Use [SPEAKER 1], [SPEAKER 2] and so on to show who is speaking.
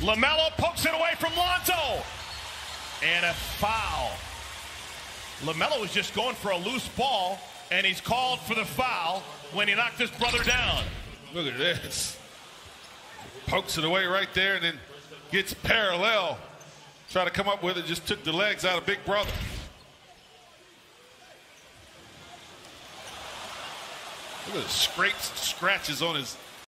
[SPEAKER 1] LaMelo pokes it away from Lonzo. And a foul. LaMelo was just going for a loose ball, and he's called for the foul when he knocked his brother down.
[SPEAKER 2] Look at this. Pokes it away right there and then gets parallel. Try to come up with it, just took the legs out of Big Brother. Look at the scrapes, scratches on his